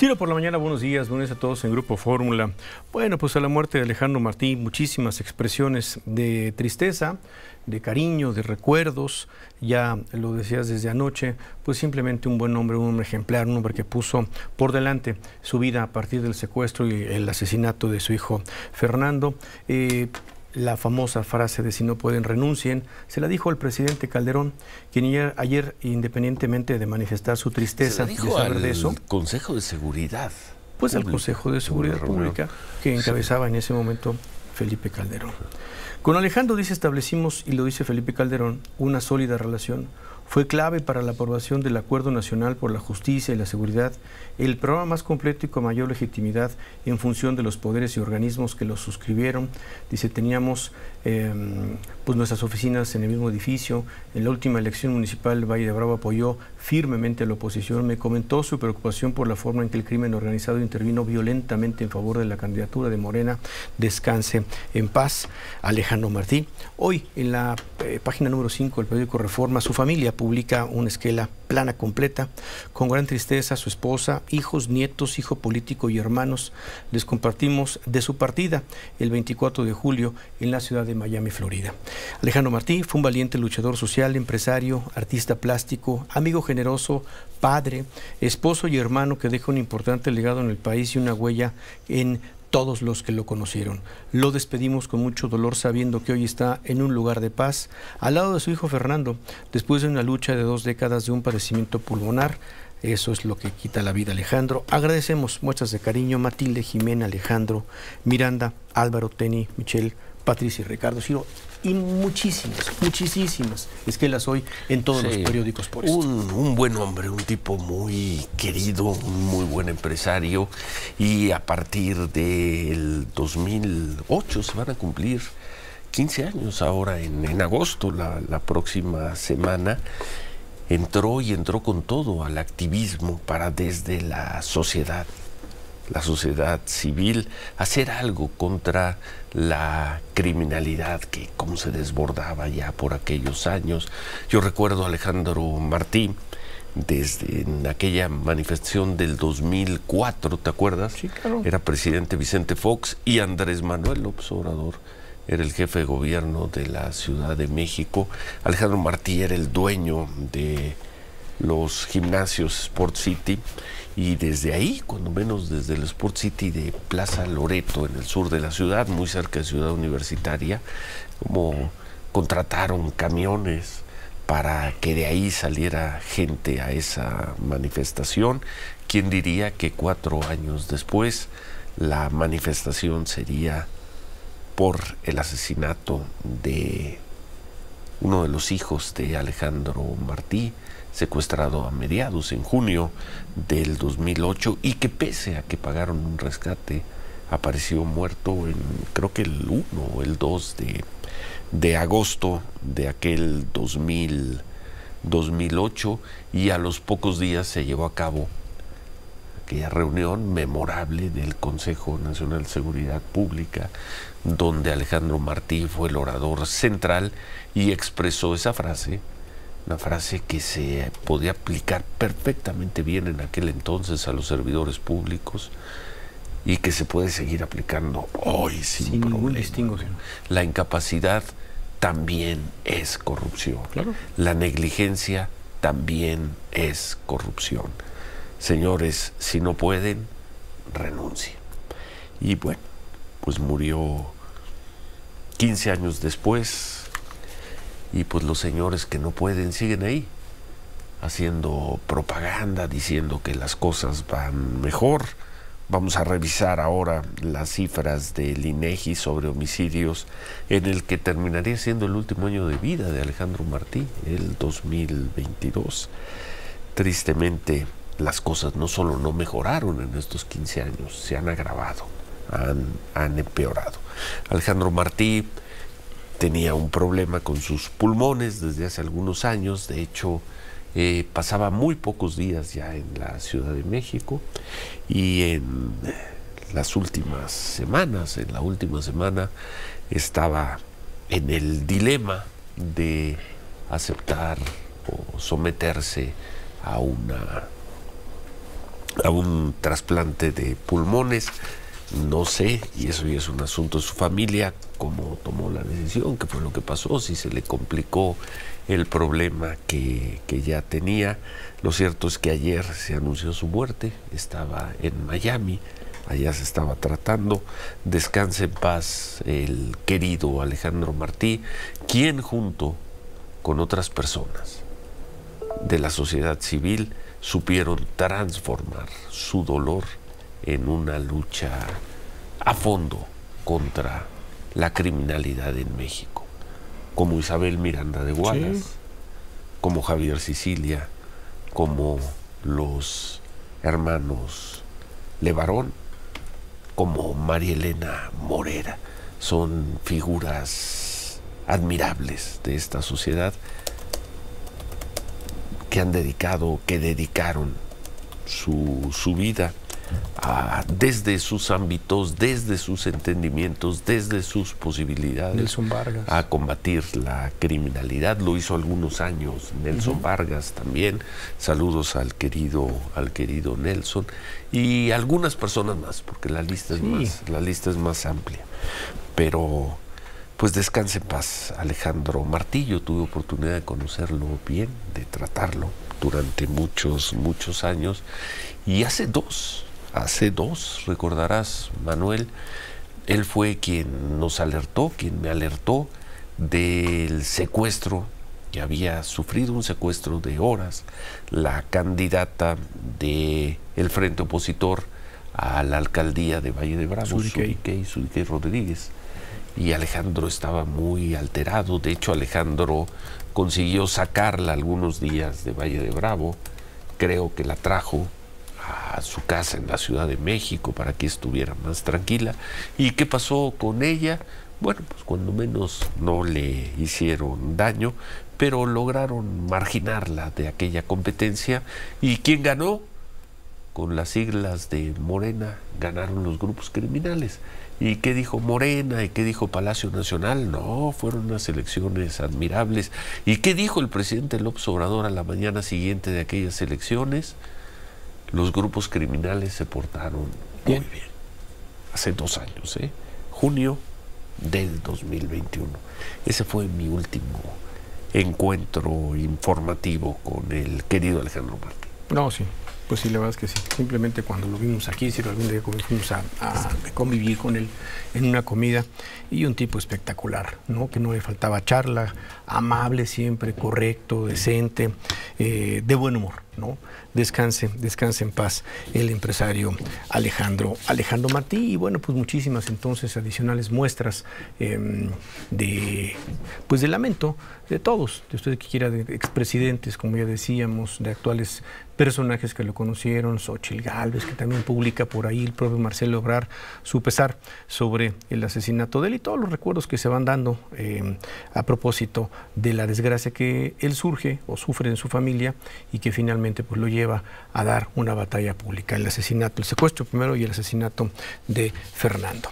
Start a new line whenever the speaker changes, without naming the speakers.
Ciro por la mañana, buenos días, buenos a todos en Grupo Fórmula. Bueno, pues a la muerte de Alejandro Martín, muchísimas expresiones de tristeza, de cariño, de recuerdos, ya lo decías desde anoche, pues simplemente un buen hombre, un hombre ejemplar, un hombre que puso por delante su vida a partir del secuestro y el asesinato de su hijo Fernando. Eh, la famosa frase de si no pueden renuncien, se la dijo al presidente Calderón, quien ayer, independientemente de manifestar su tristeza
se dijo al de eso, Consejo de Seguridad.
Pues al Consejo de Seguridad Pública que encabezaba en ese momento Felipe Calderón. Con Alejandro dice establecimos, y lo dice Felipe Calderón, una sólida relación fue clave para la aprobación del Acuerdo Nacional por la Justicia y la Seguridad, el programa más completo y con mayor legitimidad en función de los poderes y organismos que lo suscribieron. Dice, teníamos em, pues nuestras oficinas en el mismo edificio. En la última elección municipal, Valle de Bravo apoyó firmemente a la oposición. Me comentó su preocupación por la forma en que el crimen organizado intervino violentamente en favor de la candidatura de Morena. Descanse en paz. Alejandro Martí. Hoy, en la eh, página número 5 del periódico Reforma, su familia publica una esquela plana completa, con gran tristeza su esposa, hijos, nietos, hijo político y hermanos. Les compartimos de su partida el 24 de julio en la ciudad de Miami, Florida. Alejandro Martí fue un valiente luchador social, empresario, artista plástico, amigo generoso, padre, esposo y hermano que deja un importante legado en el país y una huella en todos los que lo conocieron. Lo despedimos con mucho dolor sabiendo que hoy está en un lugar de paz al lado de su hijo Fernando, después de una lucha de dos décadas de un padecimiento pulmonar. Eso es lo que quita la vida Alejandro. Agradecemos muestras de cariño Matilde, Jimena, Alejandro, Miranda, Álvaro, Teni, Michelle, Patricia y Ricardo y muchísimas, muchísimas. Es que las hoy en todos los periódicos por
esto. Un, un, buen hombre, un tipo muy querido, un muy buen empresario y a partir del 2008 se van a cumplir 15 años ahora en, en agosto, la, la próxima semana. Entró y entró con todo al activismo para desde la sociedad la sociedad civil, hacer algo contra la criminalidad que como se desbordaba ya por aquellos años. Yo recuerdo a Alejandro Martí desde aquella manifestación del 2004, ¿te acuerdas?
Sí, claro.
Era presidente Vicente Fox y Andrés Manuel López Obrador era el jefe de gobierno de la Ciudad de México. Alejandro Martí era el dueño de los gimnasios Sport City y desde ahí, cuando menos desde el Sport City de Plaza Loreto, en el sur de la ciudad, muy cerca de Ciudad Universitaria, como contrataron camiones para que de ahí saliera gente a esa manifestación. ¿Quién diría que cuatro años después la manifestación sería por el asesinato de uno de los hijos de Alejandro Martí, secuestrado a mediados, en junio del 2008, y que pese a que pagaron un rescate, apareció muerto en creo que el 1 o el 2 de, de agosto de aquel 2000, 2008 y a los pocos días se llevó a cabo aquella reunión memorable del Consejo Nacional de Seguridad Pública, donde Alejandro Martí fue el orador central y expresó esa frase una frase que se podía aplicar perfectamente bien en aquel entonces a los servidores públicos y que se puede seguir aplicando hoy sin,
ningún
La incapacidad también es corrupción. La negligencia también es corrupción. Señores, si no pueden, renuncien. Y bueno, pues murió 15 años después, y pues los señores que no pueden siguen ahí, haciendo propaganda, diciendo que las cosas van mejor. Vamos a revisar ahora las cifras del INEGI sobre homicidios en el que terminaría siendo el último año de vida de Alejandro Martí, el 2022. Tristemente, las cosas no solo no mejoraron en estos 15 años, se han agravado, han, han empeorado. Alejandro Martí tenía un problema con sus pulmones desde hace algunos años, de hecho eh, pasaba muy pocos días ya en la Ciudad de México y en las últimas semanas, en la última semana, estaba en el dilema de aceptar o someterse a una a un trasplante de pulmones. No sé, y eso ya es un asunto de su familia, cómo tomó la decisión, qué fue lo que pasó, si se le complicó el problema que, que ya tenía. Lo cierto es que ayer se anunció su muerte, estaba en Miami, allá se estaba tratando. Descanse en paz el querido Alejandro Martí, quien junto con otras personas de la sociedad civil supieron transformar su dolor en una lucha a fondo contra la criminalidad en México, como Isabel Miranda de Guadas, como Javier Sicilia, como los hermanos Levarón, como María Elena Morera. Son figuras admirables de esta sociedad que han dedicado, que dedicaron su, su vida desde sus ámbitos, desde sus entendimientos, desde sus posibilidades a combatir la criminalidad. Lo hizo algunos años Nelson Vargas también. Saludos al querido, al querido Nelson y algunas personas más, porque la lista es más, la lista es más amplia. Pero pues descanse en paz Alejandro Martillo, tuve oportunidad de conocerlo bien, de tratarlo durante muchos, muchos años. Y hace dos, hace dos, recordarás, Manuel, él fue quien nos alertó, quien me alertó del secuestro que había sufrido un secuestro de horas la candidata de el frente opositor a la alcaldía de Valle de Bravo, Surique Rodríguez y Alejandro estaba muy alterado. De hecho, Alejandro consiguió sacarla algunos días de Valle de Bravo. Creo que la trajo su casa en la Ciudad de México para que estuviera más tranquila. ¿Y qué pasó con ella? Bueno, pues cuando menos no le hicieron daño, pero lograron marginarla de aquella competencia. ¿Y quién ganó? Con las siglas de Morena ganaron los grupos criminales. ¿Y qué dijo Morena? ¿Y qué dijo Palacio Nacional? No, fueron unas elecciones admirables. ¿Y qué dijo el presidente López Obrador a la mañana siguiente de aquellas elecciones? Los grupos criminales se portaron muy bien. Hace dos años, ¿eh? Junio del 2021. Ese fue mi último encuentro informativo con el querido Alejandro Martín.
No, sí. Pues sí, la verdad es que sí. Simplemente cuando lo vimos aquí, si algún día fuimos a, convivir con él en una comida y un tipo espectacular, ¿no? Que no le faltaba charla, amable siempre, correcto, decente, eh, de buen humor, ¿no? Descanse, descanse en paz el empresario Alejandro, Alejandro Martí y bueno, pues muchísimas entonces adicionales muestras em, de, pues de lamento de todos, de usted que quiera, de expresidentes, como ya decíamos, de actuales personajes que lo conocieron, Xochil Gálvez, que también publica por ahí el propio Marcelo Obrar su pesar sobre el asesinato de él y todos los recuerdos que se van dando em, a propósito de la desgracia que él surge o sufre en su familia y que finalmente pues lo lleva a dar una batalla pública, el asesinato, el secuestro primero y el asesinato de Fernando.